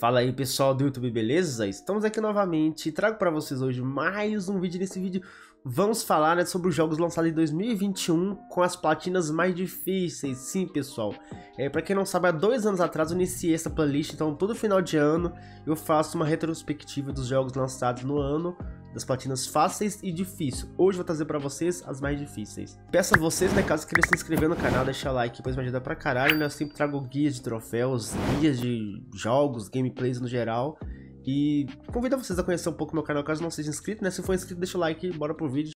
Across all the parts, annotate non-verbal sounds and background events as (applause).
Fala aí pessoal do YouTube, beleza? Estamos aqui novamente e trago para vocês hoje mais um vídeo. Nesse vídeo vamos falar né, sobre os jogos lançados em 2021 com as platinas mais difíceis. Sim pessoal, é, para quem não sabe, há dois anos atrás eu iniciei essa playlist, então todo final de ano eu faço uma retrospectiva dos jogos lançados no ano das platinas fáceis e difíceis. Hoje vou trazer pra vocês as mais difíceis. Peço a vocês, né, caso queiram se inscrever no canal, deixar like, pois me ajuda pra caralho, né? Eu sempre trago guias de troféus, guias de jogos, gameplays no geral. E convido vocês a conhecer um pouco meu canal, caso não seja inscrito, né? Se for inscrito, deixa o like e bora pro vídeo.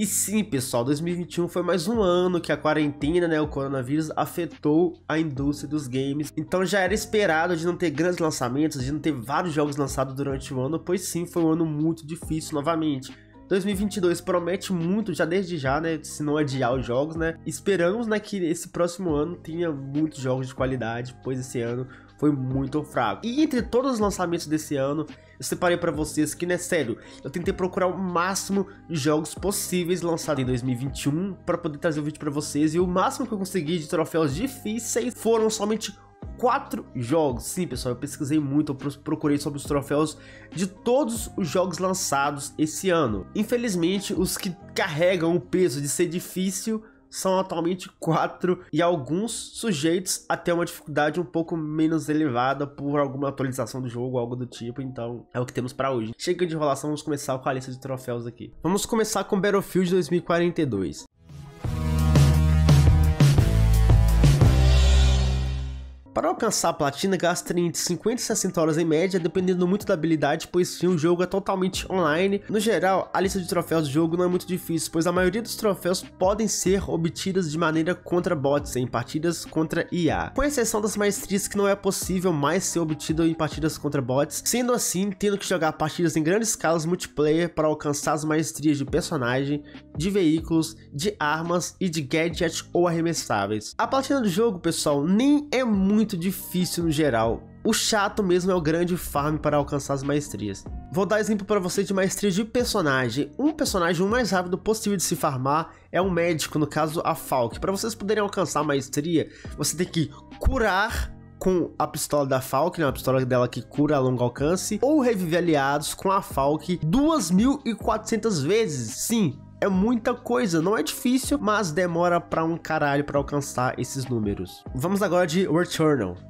E sim, pessoal, 2021 foi mais um ano que a quarentena, né, o coronavírus, afetou a indústria dos games. Então já era esperado de não ter grandes lançamentos, de não ter vários jogos lançados durante o ano, pois sim, foi um ano muito difícil novamente. 2022 promete muito já desde já, né, se não adiar os jogos, né. Esperamos, né, que esse próximo ano tenha muitos jogos de qualidade, pois esse ano foi muito fraco. E entre todos os lançamentos desse ano, eu separei para vocês que, né, sério, eu tentei procurar o máximo de jogos possíveis lançados em 2021 para poder trazer o vídeo para vocês. E o máximo que eu consegui de troféus difíceis foram somente quatro jogos. Sim, pessoal, eu pesquisei muito, eu procurei sobre os troféus de todos os jogos lançados esse ano. Infelizmente, os que carregam o peso de ser difícil são atualmente quatro e alguns sujeitos a ter uma dificuldade um pouco menos elevada por alguma atualização do jogo, algo do tipo, então é o que temos para hoje. Chega de enrolação, vamos começar com a lista de troféus aqui. Vamos começar com Battlefield 2042. Alcançar a platina, gasta entre 50 e 60 horas em média, dependendo muito da habilidade, pois o jogo é totalmente online. No geral, a lista de troféus do jogo não é muito difícil, pois a maioria dos troféus podem ser obtidas de maneira contra bots, em partidas contra IA. Com exceção das maestrias que não é possível mais ser obtido em partidas contra bots, sendo assim, tendo que jogar partidas em grandes escalas multiplayer para alcançar as maestrias de personagem, de veículos, de armas e de gadgets ou arremessáveis. A platina do jogo, pessoal, nem é muito difícil no geral. O chato mesmo é o grande farm para alcançar as maestrias. Vou dar exemplo para você de maestria de personagem. Um personagem o mais rápido possível de se farmar é um médico, no caso a Falk. Para vocês poderem alcançar a maestria, você tem que curar com a pistola da Falk, né, a pistola dela que cura a longo alcance, ou reviver aliados com a Falk 2.400 vezes. Sim, é muita coisa, não é difícil, mas demora pra um caralho pra alcançar esses números. Vamos agora de Returnal.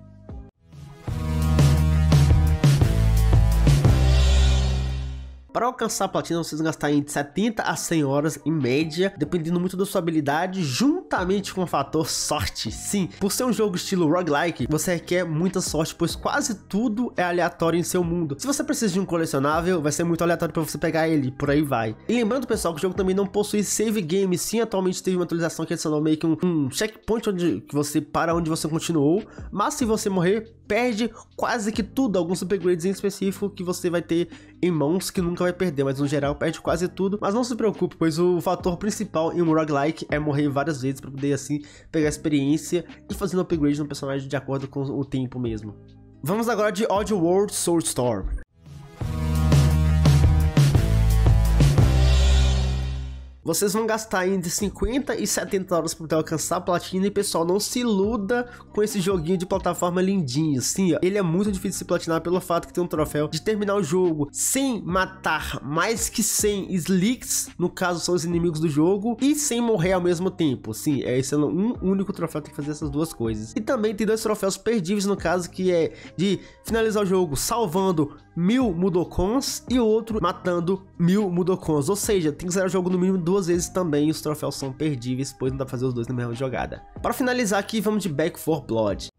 Para alcançar a platina, vocês gastar entre 70 a 100 horas em média, dependendo muito da sua habilidade, juntamente com o fator sorte. Sim, por ser um jogo estilo roguelike, você requer muita sorte, pois quase tudo é aleatório em seu mundo. Se você precisa de um colecionável, vai ser muito aleatório para você pegar ele, por aí vai. E lembrando, pessoal, que o jogo também não possui save game. Sim, atualmente teve uma atualização que adicionou meio que um, um checkpoint onde você para onde você continuou, mas se você morrer, perde quase que tudo, alguns upgrades em específico que você vai ter em mãos que nunca vai perder, mas no geral perde quase tudo. Mas não se preocupe, pois o fator principal em um roguelike é morrer várias vezes para poder assim pegar experiência e fazer um upgrade no personagem de acordo com o tempo mesmo. Vamos agora de Audio World Soulstorm. Vocês vão gastar entre 50 e 70 horas para alcançar a platina e pessoal, não se iluda com esse joguinho de plataforma lindinho, sim, ele é muito difícil de se platinar pelo fato que tem um troféu de terminar o jogo sem matar mais que 100 slicks, no caso são os inimigos do jogo, e sem morrer ao mesmo tempo, sim, é esse é um único troféu tem que fazer essas duas coisas. E também tem dois troféus perdíveis no caso que é de finalizar o jogo salvando mil Mudokons e outro matando mil Mudokons. Ou seja, tem que zerar o jogo no mínimo duas vezes também. Os troféus são perdíveis, pois não dá pra fazer os dois na mesma jogada. Para finalizar aqui, vamos de Back 4 Blood.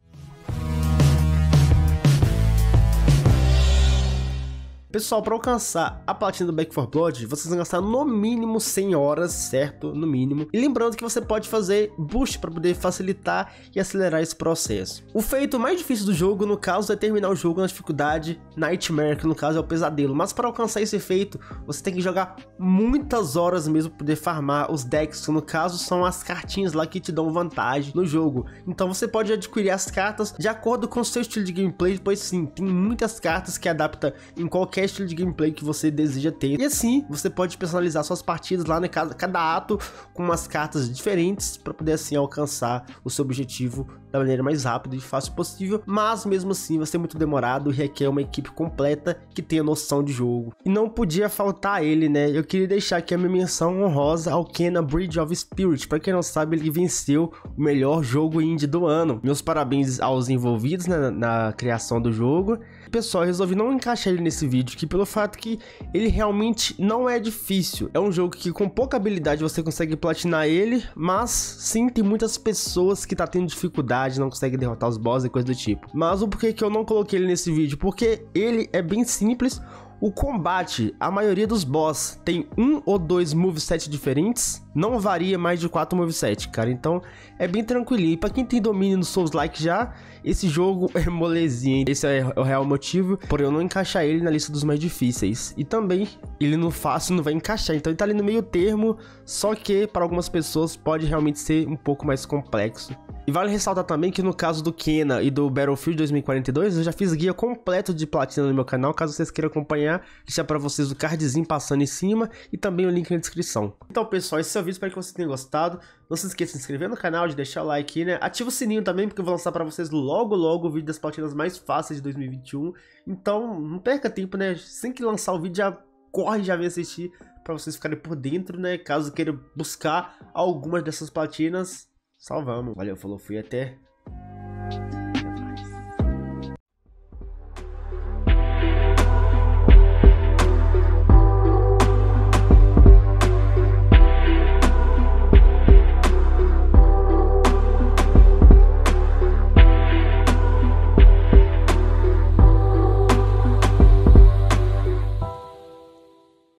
Pessoal, para alcançar a platina do Back 4 Blood, vocês vão gastar no mínimo 100 horas, certo? No mínimo. E lembrando que você pode fazer boost para poder facilitar e acelerar esse processo. O feito mais difícil do jogo, no caso, é terminar o jogo na dificuldade Nightmare, que no caso é o pesadelo. Mas para alcançar esse efeito, você tem que jogar muitas horas mesmo para poder farmar os decks, que no caso são as cartinhas lá que te dão vantagem no jogo. Então você pode adquirir as cartas de acordo com o seu estilo de gameplay, pois sim, tem muitas cartas que adapta em qualquer qualquer estilo de gameplay que você deseja ter. E assim, você pode personalizar suas partidas lá, né? Cada, cada ato com umas cartas diferentes para poder assim alcançar o seu objetivo da maneira mais rápida e fácil possível, mas mesmo assim vai ser muito demorado e requer uma equipe completa que tenha noção de jogo. E não podia faltar ele, né? Eu queria deixar aqui a minha menção honrosa ao Kena Bridge of Spirit. Para quem não sabe, ele venceu o melhor jogo indie do ano. Meus parabéns aos envolvidos né, na criação do jogo. Pessoal, eu resolvi não encaixar ele nesse vídeo aqui pelo fato que ele realmente não é difícil. É um jogo que com pouca habilidade você consegue platinar ele, mas sim tem muitas pessoas que tá tendo dificuldade, não consegue derrotar os bosses e coisa do tipo. Mas o porquê que eu não coloquei ele nesse vídeo? Porque ele é bem simples, o combate, a maioria dos boss tem um ou dois movesets diferentes, não varia mais de quatro movesets, cara. Então é bem tranquilinho. E pra quem tem domínio no Souls-like já, esse jogo (laughs) é molezinho. Esse é o real motivo por eu não encaixar ele na lista dos mais difíceis. E também ele no fácil não vai encaixar. Então ele tá ali no meio termo, só que para algumas pessoas pode realmente ser um pouco mais complexo. E vale ressaltar também que no caso do Kena e do Battlefield 2042, eu já fiz guia completo de platina no meu canal, caso vocês queiram acompanhar, deixar para vocês o cardzinho passando em cima e também o link na descrição. Então pessoal, esse é o vídeo, espero que vocês tenham gostado. Não se esqueça de se inscrever no canal, de deixar o like, né? Ativa o sininho também, porque eu vou lançar para vocês logo logo o vídeo das platinas mais fáceis de 2021. Então, não perca tempo, né? Sem que lançar o vídeo, já corre já vem assistir para vocês ficarem por dentro, né? Caso queiram buscar algumas dessas platinas, salvamos. Valeu, falou, fui até